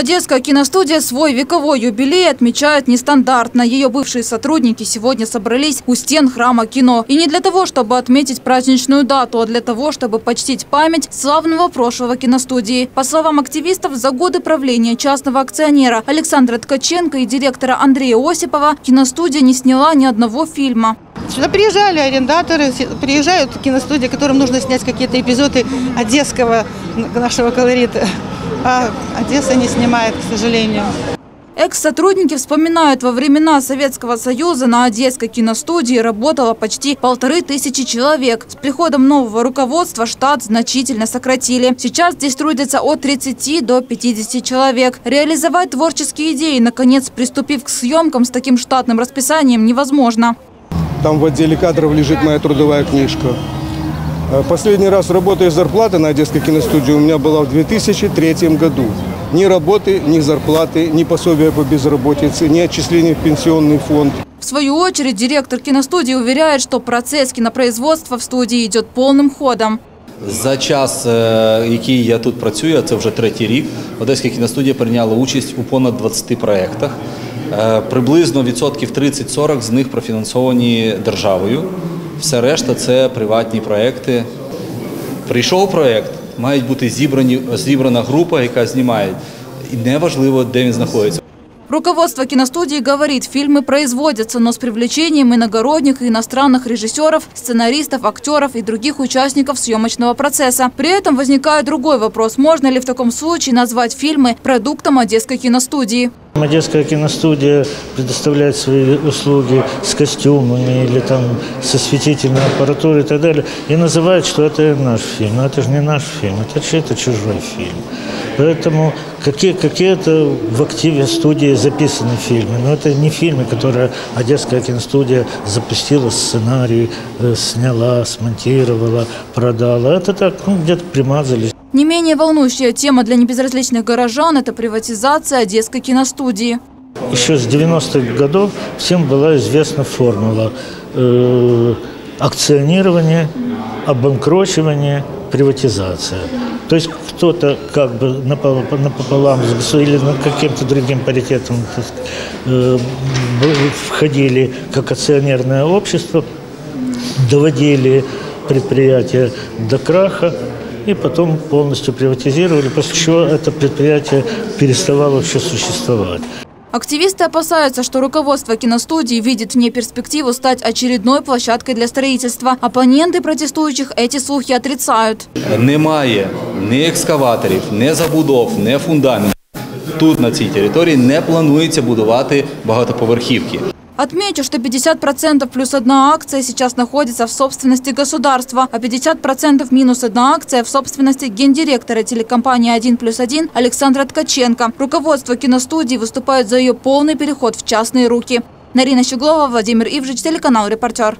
Одесская киностудия свой вековой юбилей отмечает нестандартно. Ее бывшие сотрудники сегодня собрались у стен храма кино. И не для того, чтобы отметить праздничную дату, а для того, чтобы почтить память славного прошлого киностудии. По словам активистов, за годы правления частного акционера Александра Ткаченко и директора Андрея Осипова киностудия не сняла ни одного фильма. Сюда приезжали арендаторы, приезжают киностудии, которым нужно снять какие-то эпизоды одесского нашего колорита. А Одесса не снимает, к сожалению. Экс-сотрудники вспоминают, во времена Советского Союза на Одесской киностудии работало почти полторы тысячи человек. С приходом нового руководства штат значительно сократили. Сейчас здесь трудятся от 30 до 50 человек. Реализовать творческие идеи, наконец приступив к съемкам с таким штатным расписанием, невозможно. Там в отделе кадров лежит моя трудовая книжка. Э, последний раз работая из зарплаты на Одесской киностудии у меня была в 2003 году. Ни работы, ни зарплаты, ни пособия по безработице, ни отчисления в пенсионный фонд. В свою очередь директор киностудии уверяет, что процесс кинопроизводства в студии идет полным ходом. За час, е, який я тут працюю, а це вже третій рік, Одеська кіностудія прийняла участь у понад 20 проєктах. Е, Приблизно відсотків 30-40 з них профінансовані державою. Все решта це приватні проекти. Прийшов проект, мають бути зібрані, зібрана група, яка знімає. І неважливо, де він знаходиться. Руководство киностудии говорит, фильмы производятся, но с привлечением иногородних и иностранных режиссеров, сценаристов, актеров и других участников съемочного процесса. При этом возникает другой вопрос, можно ли в таком случае назвать фильмы продуктом Одесской киностудии. Одесская киностудия предоставляет свои услуги с костюмами или там со светительной аппаратурой и так далее. И называет, что это наш фильм. Но это же не наш фильм, это чей-то чужой фильм. Поэтому какие, какие-то в активе студии записаны фильмы. Но это не фильмы, которые Одесская киностудия запустила сценарий, э, сняла, смонтировала, продала. Это так, ну, где-то примазались. Не менее волнующая тема для небезразличных горожан – это приватизация Одесской киностудии. Еще с 90-х годов всем была известна формула э, акционирование, обанкрочивание, приватизация. То есть кто-то как бы напополам или на каким-то другим паритетом э, входили как акционерное общество, доводили предприятие до краха и потом полностью приватизировали, после чего это предприятие переставало вообще существовать. Активисты опасаются, что руководство киностудии видит в ней перспективу стать очередной площадкой для строительства. Оппоненты протестующих эти слухи отрицают. Немає ні екскаваторів, ні забудов, ні фундаментів. Тут на цій території не планується будувати багатоповерхівки. Отмечу, что 50% плюс одна акция сейчас находится в собственности государства, а 50% минус одна акция в собственности гендиректора телекомпании «1 плюс 1» Александра Ткаченко. Руководство киностудии выступает за ее полный переход в частные руки. Нарина Щеглова, Владимир Ивжич, телеканал «Репортер».